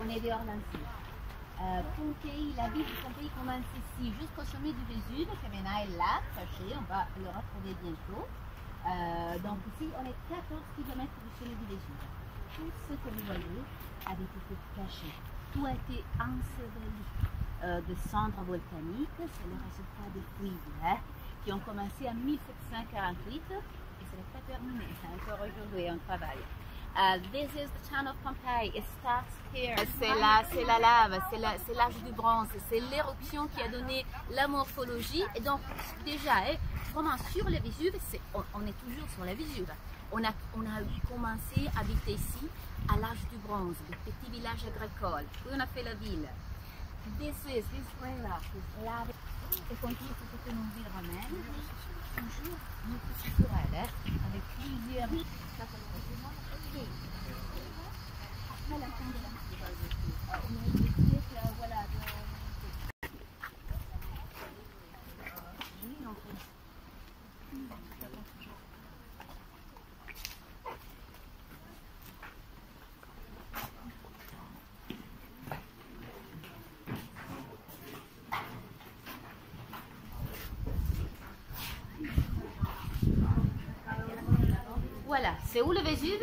On est dehors d'Annecy. Euh, Pompéi, la ville de Pompéi commence ici jusqu'au sommet du Vésuve, qui maintenant est là, caché, on va le retrouver bientôt. Euh, donc ici, on est 14 km du sommet du Vésuve. Tout ce que vous voyez avait été caché. Tout a été enseveli euh, de cendres volcaniques. C'est le résultat des fouilles hein, qui ont commencé en 1748 et ce n'est pas terminé. Encore aujourd'hui, on travaille. Uh, this is the town of Pompeii. It starts here. C'est la, c'est la lave, c'est la- c'est l'âge du bronze, c'est l'éruption qui a donné la morphologie. Et donc, déjà, hein, vraiment sur le Vésuve, c'est- on, on est toujours sur le Vésuve. On a, on a commencé à habiter ici à l'âge du bronze, des petits villages agricoles. Puis on a fait la ville. This is, this river is lave. Et sur toute une ville romaine. Toujours multiculturelle, hein, avec plusieurs après la fin de la on a eu des siècles, voilà, de... Oui, en fait. Voilà, c'est où le Vésuve